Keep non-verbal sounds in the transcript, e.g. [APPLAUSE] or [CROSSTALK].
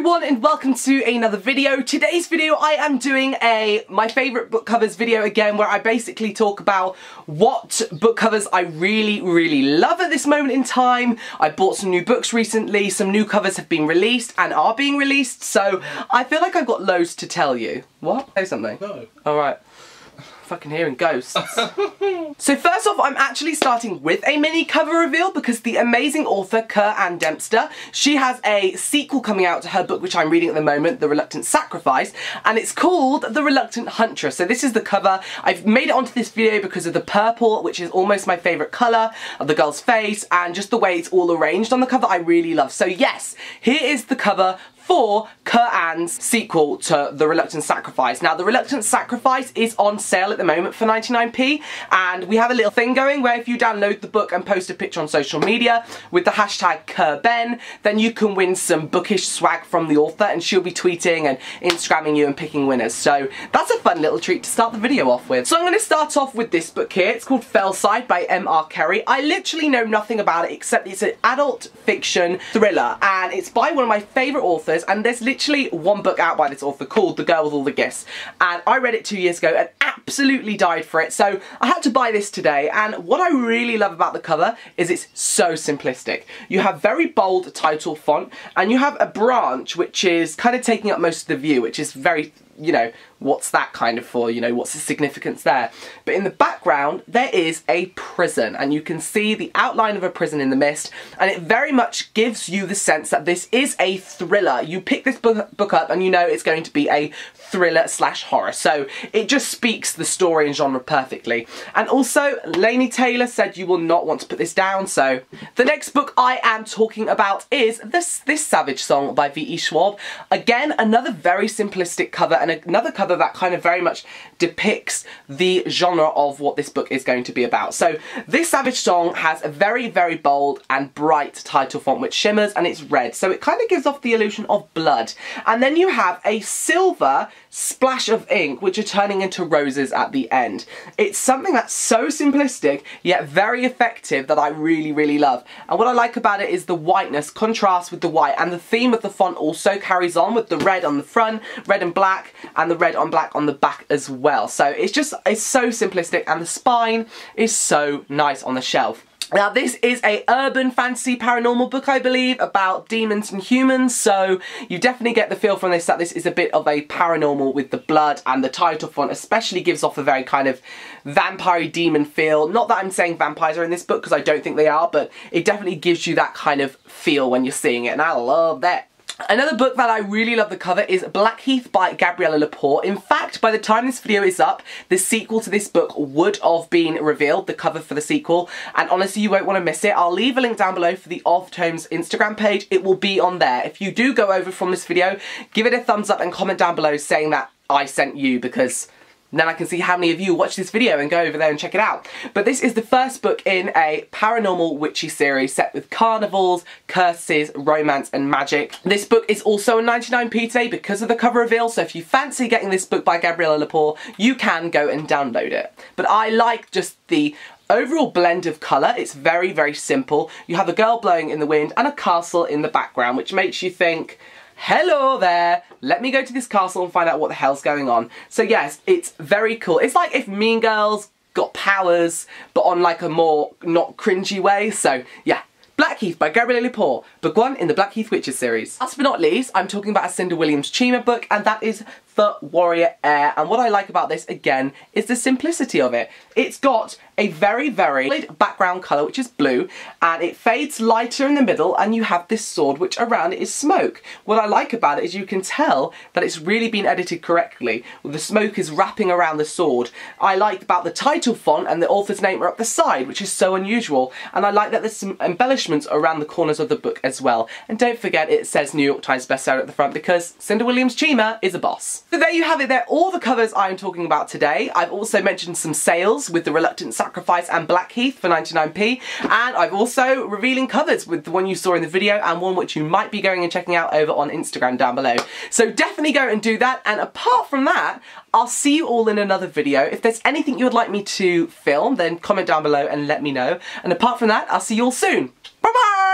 everyone and welcome to another video. Today's video I am doing a my favourite book covers video again where I basically talk about what book covers I really really love at this moment in time. I bought some new books recently, some new covers have been released and are being released so I feel like I've got loads to tell you. What? Say something. No. Alright fucking hearing ghosts. [LAUGHS] so first off, I'm actually starting with a mini cover reveal because the amazing author Kerr Ann Dempster, she has a sequel coming out to her book which I'm reading at the moment, The Reluctant Sacrifice, and it's called The Reluctant Huntress. So this is the cover. I've made it onto this video because of the purple, which is almost my favourite colour of the girl's face, and just the way it's all arranged on the cover I really love. So yes, here is the cover for Kerr Ann's sequel to The Reluctant Sacrifice. Now, The Reluctant Sacrifice is on sale at the moment for 99p, and we have a little thing going where if you download the book and post a picture on social media with the hashtag KirBen, then you can win some bookish swag from the author, and she'll be tweeting and Instagramming you and picking winners. So that's a fun little treat to start the video off with. So I'm going to start off with this book here. It's called Fellside by M.R. Carey. I literally know nothing about it except it's an adult fiction thriller, and it's by one of my favourite authors, authors, and there's literally one book out by this author called The Girl with All the Gifts, and I read it two years ago and absolutely died for it, so I had to buy this today, and what I really love about the cover is it's so simplistic. You have very bold title font, and you have a branch which is kind of taking up most of the view, which is very you know, what's that kind of for, you know, what's the significance there? But in the background, there is a prison, and you can see the outline of a prison in the mist, and it very much gives you the sense that this is a thriller. You pick this book, book up and you know it's going to be a thriller slash horror, so it just speaks the story and genre perfectly. And also, Laini Taylor said you will not want to put this down, so the next book I am talking about is this, this Savage Song by V.E. Schwab. Again, another very simplistic cover, and and another cover that kind of very much depicts the genre of what this book is going to be about. So this Savage Song has a very, very bold and bright title font which shimmers and it's red. So it kind of gives off the illusion of blood. And then you have a silver splash of ink which are turning into roses at the end. It's something that's so simplistic yet very effective that I really, really love. And what I like about it is the whiteness contrasts with the white and the theme of the font also carries on with the red on the front, red and black, and the red on black on the back as well. So it's just, it's so simplistic and the spine is so nice on the shelf. Now this is a urban fantasy paranormal book I believe about demons and humans so you definitely get the feel from this that this is a bit of a paranormal with the blood and the title font especially gives off a very kind of vampire demon feel. Not that I'm saying vampires are in this book because I don't think they are but it definitely gives you that kind of feel when you're seeing it and I love that. Another book that I really love the cover is Blackheath by Gabriella Lepore. In fact, by the time this video is up, the sequel to this book would have been revealed, the cover for the sequel, and honestly you won't want to miss it. I'll leave a link down below for the Of Tomes Instagram page. It will be on there. If you do go over from this video, give it a thumbs up and comment down below saying that I sent you because then I can see how many of you watch this video and go over there and check it out. But this is the first book in a paranormal witchy series set with carnivals, curses, romance and magic. This book is also a 99p today because of the cover reveal, so if you fancy getting this book by Gabriella Lepore, you can go and download it. But I like just the overall blend of colour. It's very, very simple. You have a girl blowing in the wind and a castle in the background, which makes you think, hello there, let me go to this castle and find out what the hell's going on. So yes, it's very cool. It's like if Mean Girls got powers, but on like a more not cringy way. So yeah, Blackheath by Gabriella Lepore, book one in the Blackheath Witches series. Last but not least, I'm talking about a Cinda Williams Chima book, and that is Warrior Heir. And what I like about this, again, is the simplicity of it. It's got a very, very background colour, which is blue, and it fades lighter in the middle, and you have this sword, which around it is smoke. What I like about it is you can tell that it's really been edited correctly. The smoke is wrapping around the sword. I like about the title font and the author's name are up the side, which is so unusual, and I like that there's some embellishments around the corners of the book as well. And don't forget it says New York Times bestseller at the front because Cinda Williams Chima is a boss. So there you have it, they're all the covers I'm talking about today. I've also mentioned some sales with the Reluctant Sacrifice and Blackheath for 99p. And I've also revealing covers with the one you saw in the video and one which you might be going and checking out over on Instagram down below. So definitely go and do that. And apart from that, I'll see you all in another video. If there's anything you would like me to film, then comment down below and let me know. And apart from that, I'll see you all soon. Bye bye!